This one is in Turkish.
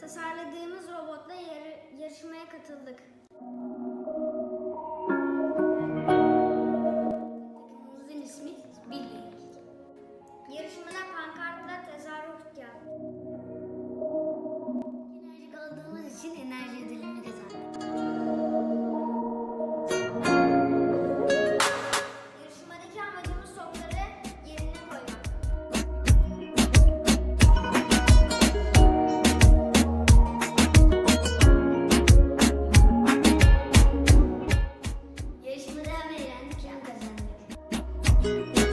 tasarladığımız robotla yarı- yarışmaya katıldık. Takımımızın ismi Billy. Yarışmada pankartla tezahürat yaptık. Enerjik olduğumuz için enerji ödülünü you